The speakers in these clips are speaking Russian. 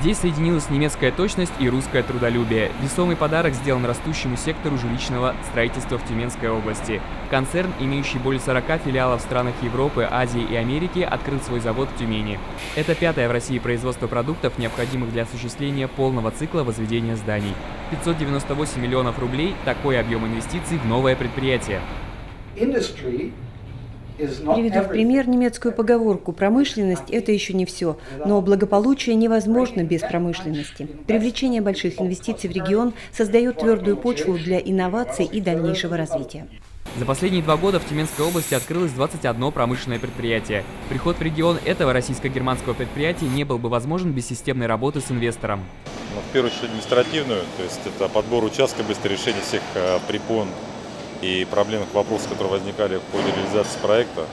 Здесь соединилась немецкая точность и русское трудолюбие. Весомый подарок сделан растущему сектору жилищного строительства в Тюменской области. Концерн, имеющий более 40 филиалов в странах Европы, Азии и Америки, открыл свой завод в Тюмени. Это пятое в России производство продуктов, необходимых для осуществления полного цикла возведения зданий. 598 миллионов рублей – такой объем инвестиций в новое предприятие. Приведу в пример немецкую поговорку «промышленность – это еще не все», но благополучие невозможно без промышленности. Привлечение больших инвестиций в регион создает твердую почву для инноваций и дальнейшего развития. За последние два года в Тюменской области открылось 21 промышленное предприятие. Приход в регион этого российско-германского предприятия не был бы возможен без системной работы с инвестором. Ну, в первую очередь административную, то есть это подбор участка, быстрое решение всех э, препон и проблемных вопросов, которые возникали в ходе реализации проекта.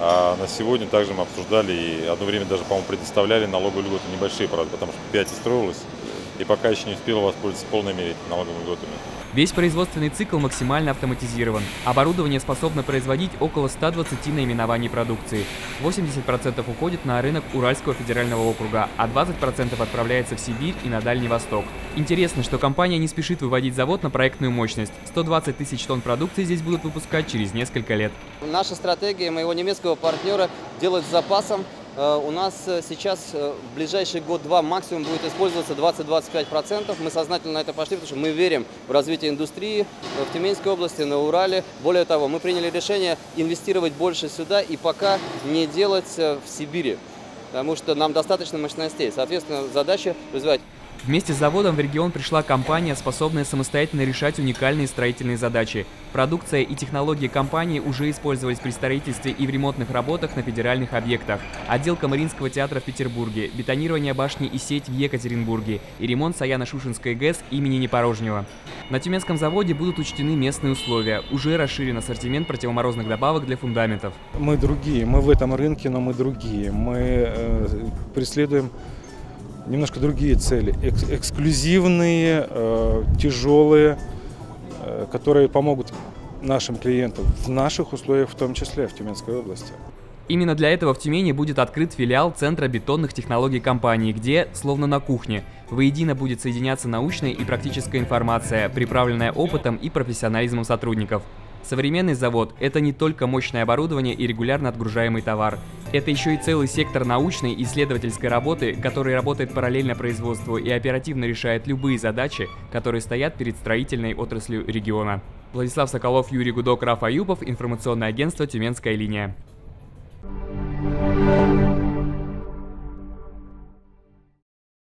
А на сегодня также мы обсуждали и одно время даже, по-моему, предоставляли налоговые льготы небольшие, правда, потому что 5 строилось и пока еще не успела воспользоваться полной мере налоговыми льготами. Весь производственный цикл максимально автоматизирован. Оборудование способно производить около 120 наименований продукции. 80% уходит на рынок Уральского федерального округа, а 20% отправляется в Сибирь и на Дальний Восток. Интересно, что компания не спешит выводить завод на проектную мощность. 120 тысяч тонн продукции здесь будут выпускать через несколько лет. Наша стратегия моего немецкого партнера делать с запасом у нас э, сейчас э, в ближайший год-два максимум будет использоваться 20-25%. Мы сознательно на это пошли, потому что мы верим в развитие индустрии в Тюменской области, на Урале. Более того, мы приняли решение инвестировать больше сюда и пока не делать в Сибири, потому что нам достаточно мощностей. Соответственно, задача развивать Вместе с заводом в регион пришла компания, способная самостоятельно решать уникальные строительные задачи. Продукция и технологии компании уже использовались при строительстве и в ремонтных работах на федеральных объектах. Отделка Мариинского театра в Петербурге, бетонирование башни и сеть в Екатеринбурге и ремонт Саяно-Шушинской ГЭС имени Непорожнего. На Тюменском заводе будут учтены местные условия. Уже расширен ассортимент противоморозных добавок для фундаментов. Мы другие, мы в этом рынке, но мы другие. Мы э, преследуем немножко другие цели. Экс эксклюзивные, э, тяжелые, э, которые помогут нашим клиентам в наших условиях, в том числе в Тюменской области. Именно для этого в Тюмени будет открыт филиал Центра бетонных технологий компании, где, словно на кухне, воедино будет соединяться научная и практическая информация, приправленная опытом и профессионализмом сотрудников. Современный завод – это не только мощное оборудование и регулярно отгружаемый товар. Это еще и целый сектор научной и исследовательской работы, который работает параллельно производству и оперативно решает любые задачи, которые стоят перед строительной отраслью региона. Владислав Соколов, Юрий Гудок, Раф Аюпов, информационное агентство «Тюменская линия».